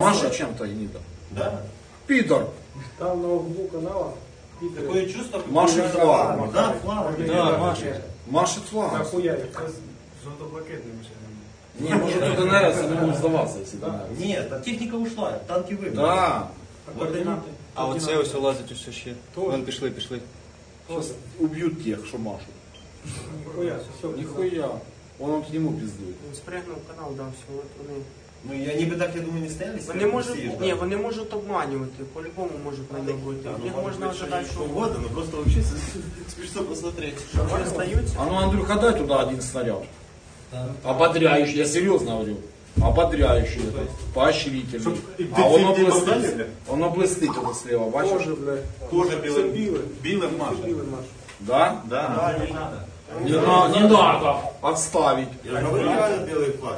Маша чем-то гнида. Да? Пидор. Там на углу канала Питер Такое чувство, как Машет будто- флагом. Да, флаг. Да, машет. Машет флагом. нахуярит. Жовто-блакитним ще. Не, может это нравится, мы будем сдаваться, если это нравится. Нет, а техніка ушла, танки вибили. Да. Вот они. А оце ось лазить усе ще. Тоже. Вон пішли, пішли. Сейчас убьют тех, что машут. Нихуя, все. Нихуя. Он, он к нему пиздует. Він спригнув канал, да, все, от вони. Ну, і вони би так, я думаю, не стояли. Вони можуть, ні, вони можуть обманювати, по-любому можуть наєбувати. Їх можна ожидати, що угодно, но просто вообще смешно посмотреть. вони стаються. А ну, Андрюха, дай туда один снаряд. Ободряющий, я серьезно говорю. Ободряющий, это, поощрительный. А он блестит, он блестит вот слева, бачишь? Тоже, блядь. Тоже Це білим. біле. Білим Маша. Біле Маш. Да? Да. Не, на- не надо отставить. Я говорю, реально білий флаг.